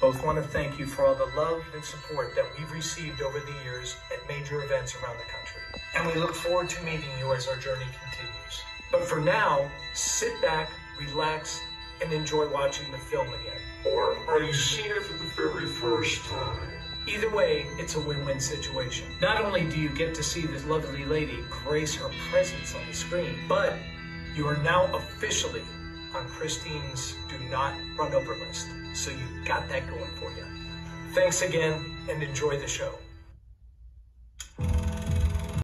both want to thank you for all the love and support that we've received over the years at major events around the country. And we look forward to meeting you as our journey continues. But for now, sit back, relax, and enjoy watching the film again. Or are you seeing it for the very first time? Either way, it's a win-win situation. Not only do you get to see this lovely lady grace her presence on the screen, but you are now officially on Christine's Do Not Run Over list. So you got that going for you. Thanks again and enjoy the show.